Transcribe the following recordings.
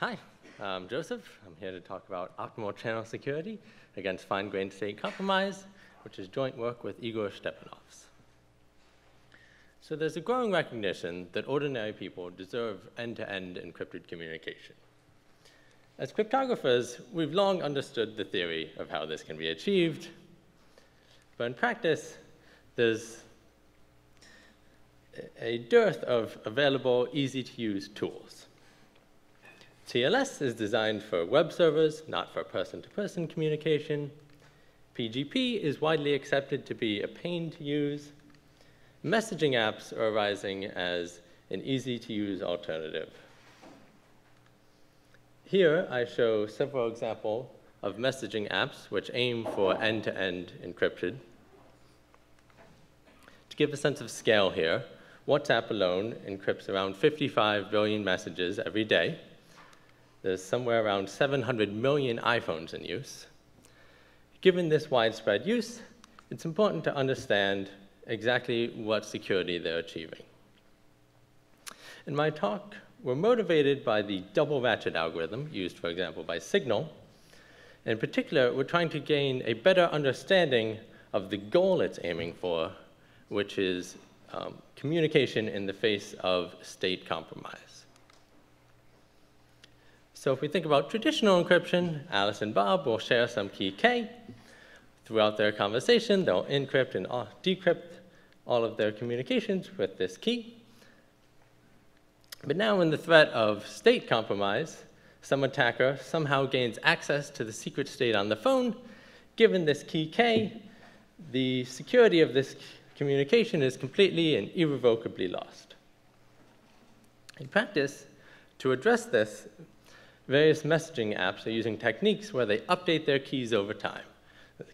Hi, I'm Joseph. I'm here to talk about optimal channel security against fine-grained state compromise, which is joint work with Igors Stepanovs. So there's a growing recognition that ordinary people deserve end-to-end -end encrypted communication. As cryptographers, we've long understood the theory of how this can be achieved, but in practice, there's a dearth of available, easy-to-use tools. TLS is designed for web servers, not for person-to-person -person communication. PGP is widely accepted to be a pain to use. Messaging apps are arising as an easy-to-use alternative. Here, I show several examples of messaging apps which aim for end-to-end -end encryption. To give a sense of scale here, WhatsApp alone encrypts around 55 billion messages every day. There's somewhere around 700 million iPhones in use. Given this widespread use, it's important to understand exactly what security they're achieving. In my talk, we're motivated by the double ratchet algorithm used, for example, by Signal. In particular, we're trying to gain a better understanding of the goal it's aiming for, which is um, communication in the face of state compromise. So if we think about traditional encryption, Alice and Bob will share some key K. Throughout their conversation, they'll encrypt and decrypt all of their communications with this key. But now in the threat of state compromise, some attacker somehow gains access to the secret state on the phone. Given this key K, the security of this communication is completely and irrevocably lost. In practice, to address this, various messaging apps are using techniques where they update their keys over time.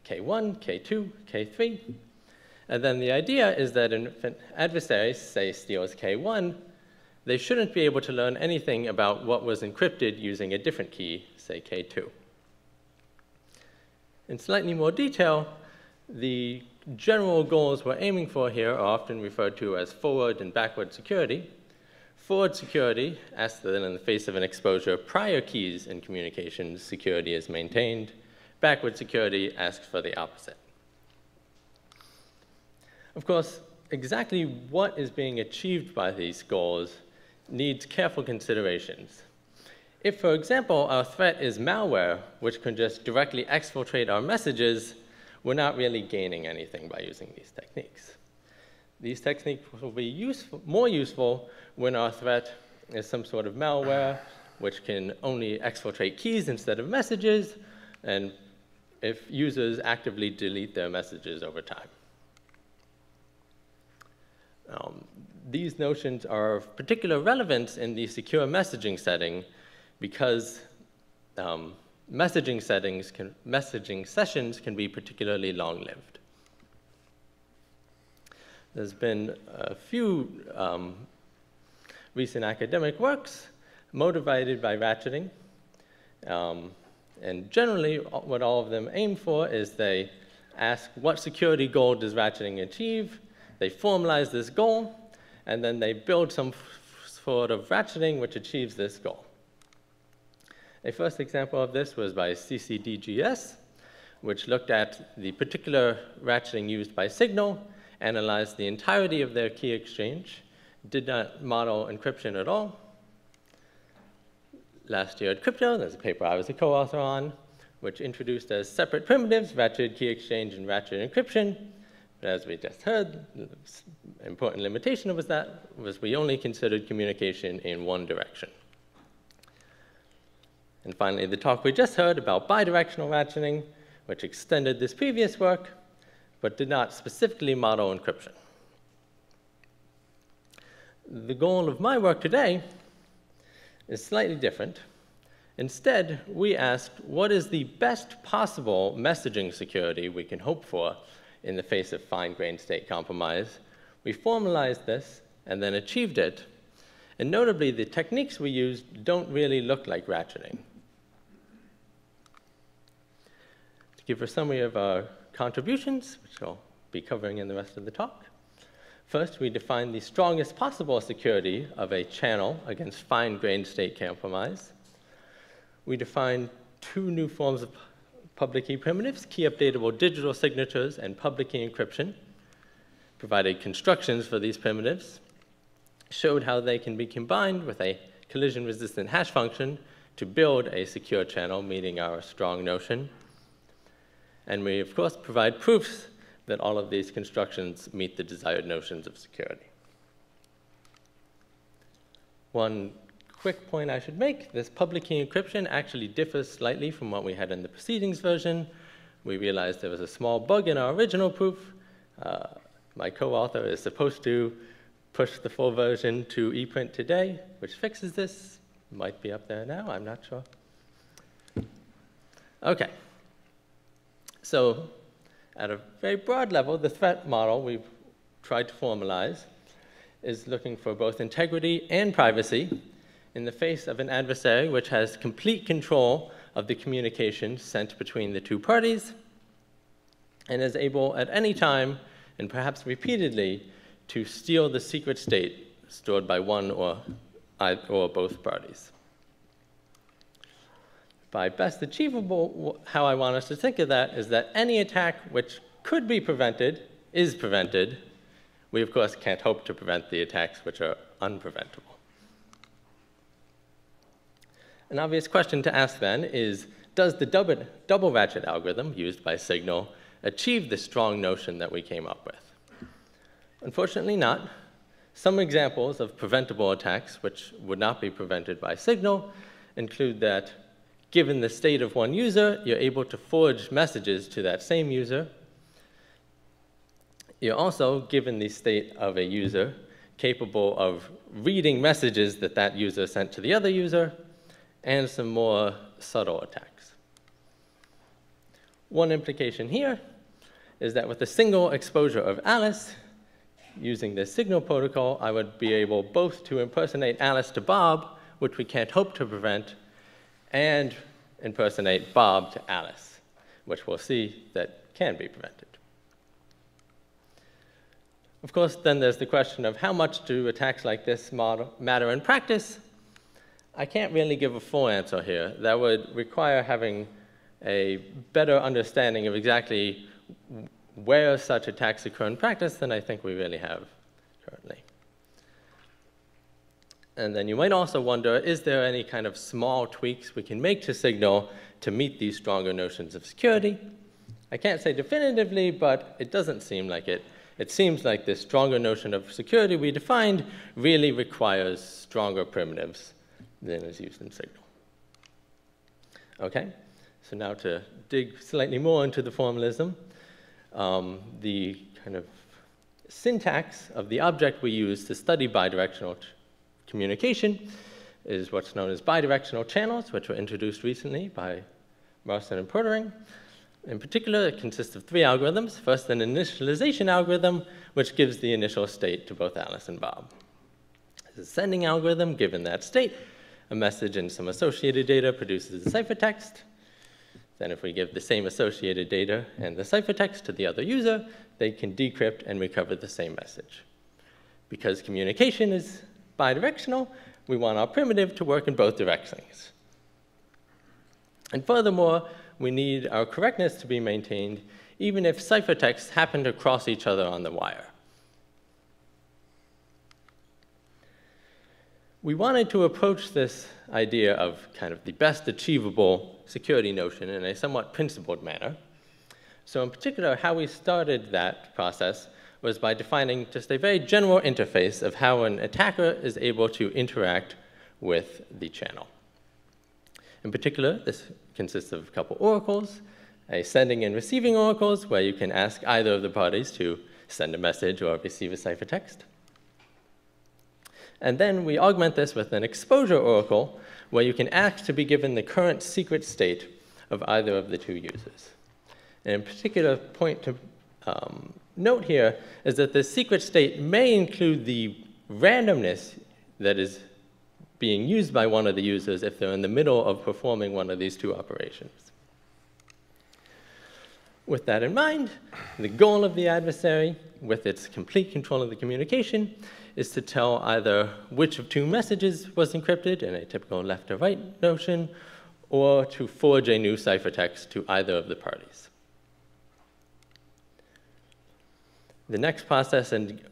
K1, K2, K3. And then the idea is that if an adversary, say, steals K1, they shouldn't be able to learn anything about what was encrypted using a different key, say K2. In slightly more detail, the general goals we're aiming for here are often referred to as forward and backward security. Forward security asks that in the face of an exposure, prior keys in communications security is maintained. Backward security asks for the opposite. Of course, exactly what is being achieved by these goals needs careful considerations. If, for example, our threat is malware, which can just directly exfiltrate our messages, we're not really gaining anything by using these techniques. These techniques will be useful, more useful when our threat is some sort of malware, which can only exfiltrate keys instead of messages, and if users actively delete their messages over time. Um, these notions are of particular relevance in the secure messaging setting because um, messaging settings can, messaging sessions can be particularly long-lived. There's been a few um, recent academic works motivated by ratcheting. Um, and generally, what all of them aim for is they ask what security goal does ratcheting achieve? They formalize this goal, and then they build some sort of ratcheting which achieves this goal. A first example of this was by CCDGS, which looked at the particular ratcheting used by Signal, analyzed the entirety of their key exchange, did not model encryption at all. Last year at Crypto, there's a paper I was a co-author on, which introduced as separate primitives ratchet key exchange and ratchet encryption. But as we just heard, the important limitation was that was we only considered communication in one direction. And finally, the talk we just heard about bidirectional ratcheting, which extended this previous work, but did not specifically model encryption. The goal of my work today is slightly different. Instead, we asked what is the best possible messaging security we can hope for in the face of fine-grained state compromise. We formalized this and then achieved it. And notably, the techniques we used don't really look like ratcheting. To give a summary of our contributions, which I'll be covering in the rest of the talk. First, we define the strongest possible security of a channel against fine-grained state compromise. we define two new forms of public key primitives, key updatable digital signatures and public key encryption, provided constructions for these primitives, showed how they can be combined with a collision-resistant hash function to build a secure channel meeting our strong notion. And we, of course, provide proofs that all of these constructions meet the desired notions of security. One quick point I should make, this public key encryption actually differs slightly from what we had in the proceedings version. We realized there was a small bug in our original proof. Uh, my co-author is supposed to push the full version to ePrint today, which fixes this. Might be up there now, I'm not sure. Okay. So at a very broad level, the threat model we've tried to formalize is looking for both integrity and privacy in the face of an adversary which has complete control of the communication sent between the two parties and is able at any time, and perhaps repeatedly, to steal the secret state stored by one or, or both parties. By best achievable, how I want us to think of that is that any attack which could be prevented is prevented. We, of course, can't hope to prevent the attacks which are unpreventable. An obvious question to ask then is, does the double, double ratchet algorithm used by Signal achieve the strong notion that we came up with? Unfortunately not. Some examples of preventable attacks which would not be prevented by Signal include that given the state of one user, you're able to forge messages to that same user. You're also, given the state of a user, capable of reading messages that that user sent to the other user and some more subtle attacks. One implication here is that with a single exposure of Alice, using this signal protocol, I would be able both to impersonate Alice to Bob, which we can't hope to prevent, and impersonate Bob to Alice, which we'll see that can be prevented. Of course, then there's the question of how much do attacks like this matter in practice, I can't really give a full answer here. That would require having a better understanding of exactly where such attacks occur in practice than I think we really have currently. And then you might also wonder, is there any kind of small tweaks we can make to Signal to meet these stronger notions of security? I can't say definitively, but it doesn't seem like it. It seems like this stronger notion of security we defined really requires stronger primitives than is used in Signal. Okay, so now to dig slightly more into the formalism, um, the kind of syntax of the object we use to study bidirectional communication is what's known as bidirectional channels, which were introduced recently by Marson and Poettering. In particular, it consists of three algorithms. First, an initialization algorithm, which gives the initial state to both Alice and Bob. A sending algorithm, given that state, a message and some associated data produces a ciphertext. Then if we give the same associated data and the ciphertext to the other user, they can decrypt and recover the same message. Because communication is bidirectional, we want our primitive to work in both directions. And furthermore, we need our correctness to be maintained even if ciphertexts happen to cross each other on the wire. we wanted to approach this idea of kind of the best achievable security notion in a somewhat principled manner. So in particular, how we started that process was by defining just a very general interface of how an attacker is able to interact with the channel. In particular, this consists of a couple oracles, a sending and receiving oracles, where you can ask either of the parties to send a message or receive a ciphertext. And then we augment this with an exposure oracle where you can ask to be given the current secret state of either of the two users. And in particular point to um, note here is that the secret state may include the randomness that is being used by one of the users if they're in the middle of performing one of these two operations. With that in mind, the goal of the adversary, with its complete control of the communication, is to tell either which of two messages was encrypted in a typical left or right notion, or to forge a new ciphertext to either of the parties. The next process in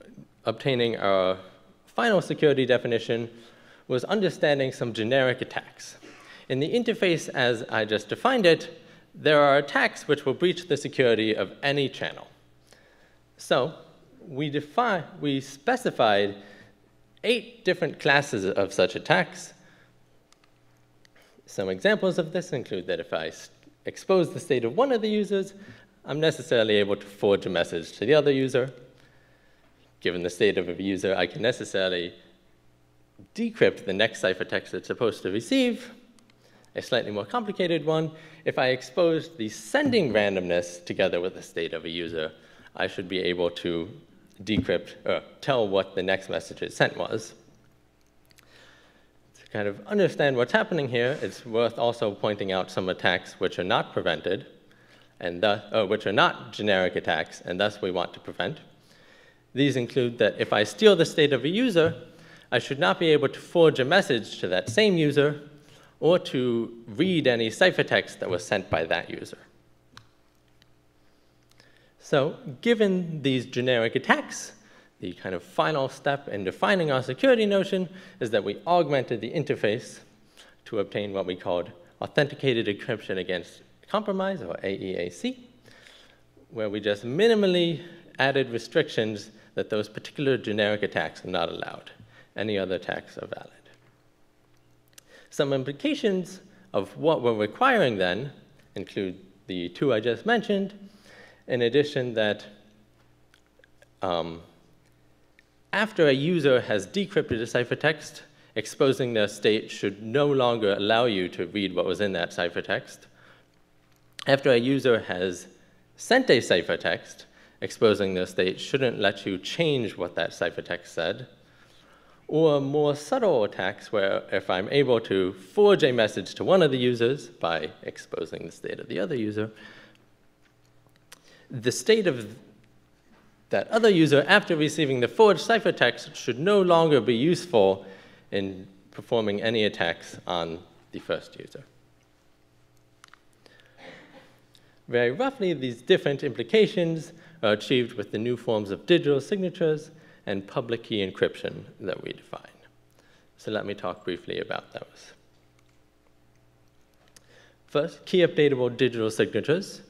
obtaining our final security definition was understanding some generic attacks. In the interface as I just defined it, there are attacks which will breach the security of any channel. So we, define, we specified eight different classes of such attacks. Some examples of this include that if I expose the state of one of the users, I'm necessarily able to forge a message to the other user. Given the state of a user, I can necessarily decrypt the next ciphertext it's supposed to receive. A slightly more complicated one, if I expose the sending randomness together with the state of a user, I should be able to decrypt, or tell what the next message it sent was. To kind of understand what's happening here, it's worth also pointing out some attacks which are not prevented, and thus, uh, which are not generic attacks, and thus we want to prevent. These include that if I steal the state of a user, I should not be able to forge a message to that same user or to read any ciphertext that was sent by that user. So given these generic attacks, the kind of final step in defining our security notion is that we augmented the interface to obtain what we called authenticated encryption against compromise, or AEAC, where we just minimally added restrictions that those particular generic attacks are not allowed. Any other attacks are valid. Some implications of what we're requiring then include the two I just mentioned, in addition that um, after a user has decrypted a ciphertext, exposing their state should no longer allow you to read what was in that ciphertext. After a user has sent a ciphertext, exposing their state shouldn't let you change what that ciphertext said or more subtle attacks where if I'm able to forge a message to one of the users by exposing the state of the other user, the state of that other user after receiving the forged ciphertext should no longer be useful in performing any attacks on the first user. Very roughly, these different implications are achieved with the new forms of digital signatures and public key encryption that we define. So let me talk briefly about those. First, key updatable digital signatures.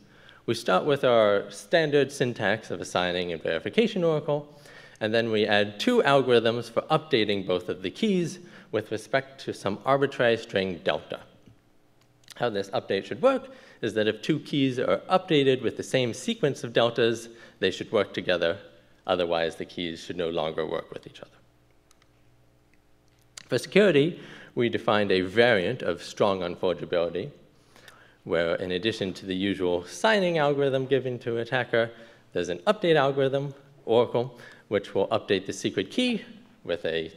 We start with our standard syntax of assigning and verification oracle, and then we add two algorithms for updating both of the keys with respect to some arbitrary string delta. How this update should work is that if two keys are updated with the same sequence of deltas, they should work together Otherwise, the keys should no longer work with each other. For security, we defined a variant of strong unforgeability, where in addition to the usual signing algorithm given to an attacker, there's an update algorithm, Oracle, which will update the secret key with a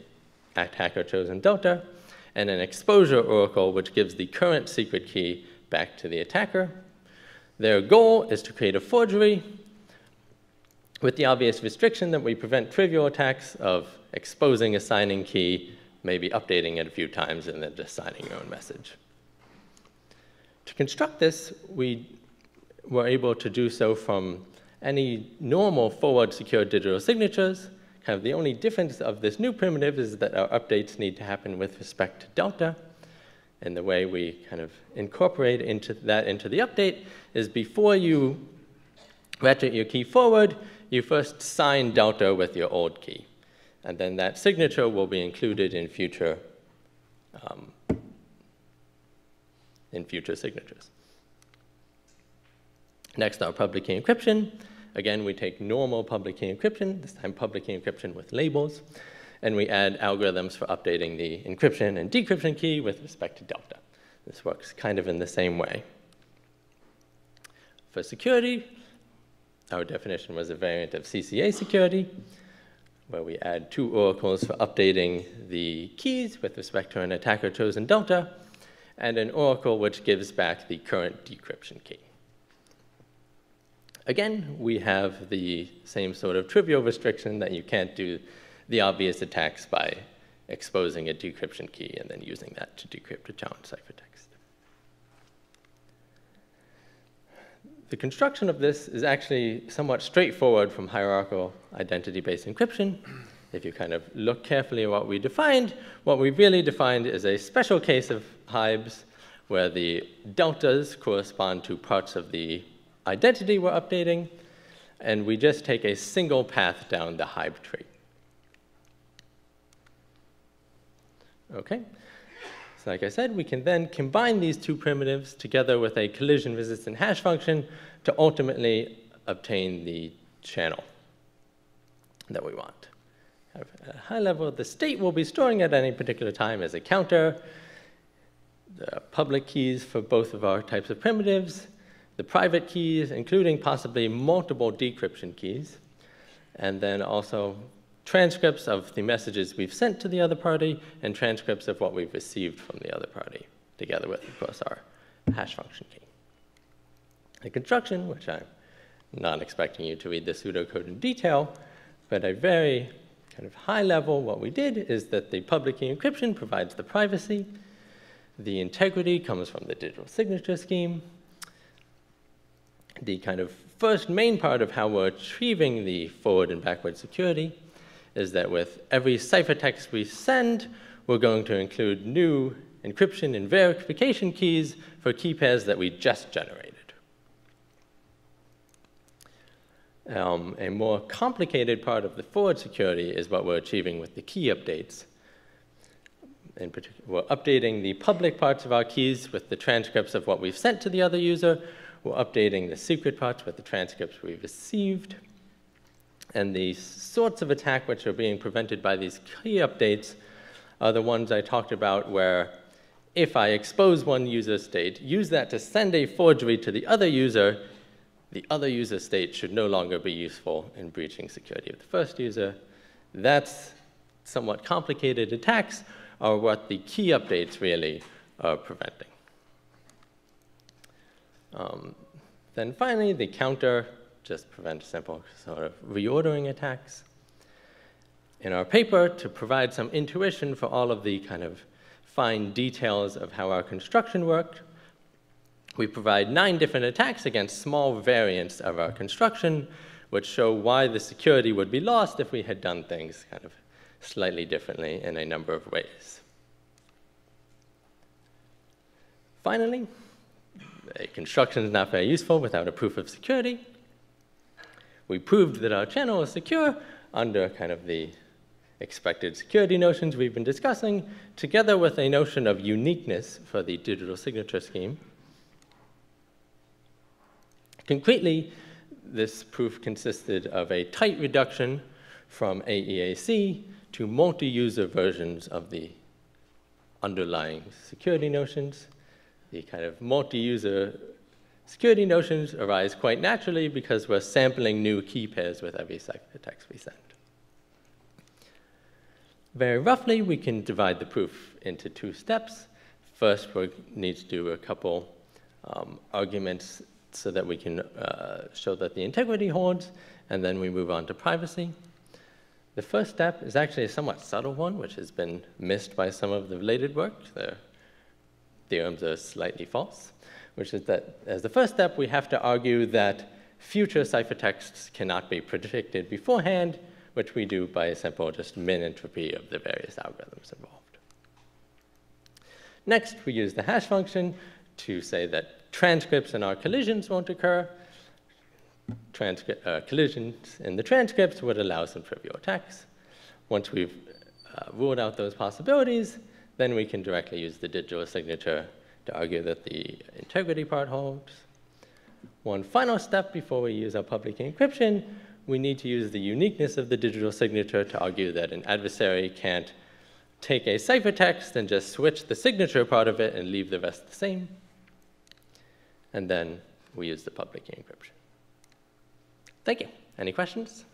attacker-chosen delta, and an exposure oracle, which gives the current secret key back to the attacker. Their goal is to create a forgery with the obvious restriction that we prevent trivial attacks of exposing a signing key, maybe updating it a few times, and then just signing your own message. To construct this, we were able to do so from any normal forward secure digital signatures. Kind of the only difference of this new primitive is that our updates need to happen with respect to delta. And the way we kind of incorporate into that into the update is before you ratchet your key forward, you first sign delta with your old key. And then that signature will be included in future, um, in future signatures. Next, our public key encryption. Again, we take normal public key encryption, this time public key encryption with labels, and we add algorithms for updating the encryption and decryption key with respect to delta. This works kind of in the same way. For security, our definition was a variant of CCA security, where we add two oracles for updating the keys with respect to an attacker-chosen delta, and an oracle which gives back the current decryption key. Again, we have the same sort of trivial restriction that you can't do the obvious attacks by exposing a decryption key and then using that to decrypt a challenge ciphertext. The construction of this is actually somewhat straightforward from hierarchical identity-based encryption. If you kind of look carefully at what we defined, what we really defined is a special case of HIBES where the deltas correspond to parts of the identity we're updating, and we just take a single path down the HIBE tree. Okay? So like I said, we can then combine these two primitives together with a collision-resistant hash function to ultimately obtain the channel that we want. At a high level, the state we'll be storing at any particular time is a counter, the public keys for both of our types of primitives, the private keys, including possibly multiple decryption keys, and then also transcripts of the messages we've sent to the other party and transcripts of what we've received from the other party, together with, of course, our hash function key. The construction, which I'm not expecting you to read the pseudocode in detail, but a very kind of high level, what we did is that the public key encryption provides the privacy, the integrity comes from the digital signature scheme, the kind of first main part of how we're achieving the forward and backward security is that with every ciphertext we send, we're going to include new encryption and verification keys for key pairs that we just generated. Um, a more complicated part of the forward security is what we're achieving with the key updates. In particular, we're updating the public parts of our keys with the transcripts of what we've sent to the other user. We're updating the secret parts with the transcripts we've received. And the sorts of attack which are being prevented by these key updates are the ones I talked about where if I expose one user state, use that to send a forgery to the other user, the other user state should no longer be useful in breaching security of the first user. That's somewhat complicated attacks are what the key updates really are preventing. Um, then finally, the counter just prevent simple sort of reordering attacks. In our paper, to provide some intuition for all of the kind of fine details of how our construction worked, we provide nine different attacks against small variants of our construction, which show why the security would be lost if we had done things kind of slightly differently in a number of ways. Finally, a construction is not very useful without a proof of security we proved that our channel is secure under kind of the expected security notions we've been discussing, together with a notion of uniqueness for the digital signature scheme. Concretely, this proof consisted of a tight reduction from AEAC to multi-user versions of the underlying security notions. The kind of multi-user Security notions arise quite naturally because we're sampling new key pairs with every text we send. Very roughly, we can divide the proof into two steps. First, we need to do a couple um, arguments so that we can uh, show that the integrity holds, and then we move on to privacy. The first step is actually a somewhat subtle one, which has been missed by some of the related work. The theorems are slightly false which is that as the first step, we have to argue that future ciphertexts cannot be predicted beforehand, which we do by a simple just min entropy of the various algorithms involved. Next, we use the hash function to say that transcripts in our collisions won't occur. Transcri uh, collisions in the transcripts would allow some trivial attacks. Once we've uh, ruled out those possibilities, then we can directly use the digital signature to argue that the integrity part holds. One final step before we use our public encryption, we need to use the uniqueness of the digital signature to argue that an adversary can't take a ciphertext and just switch the signature part of it and leave the rest the same. And then we use the public encryption. Thank you. Any questions?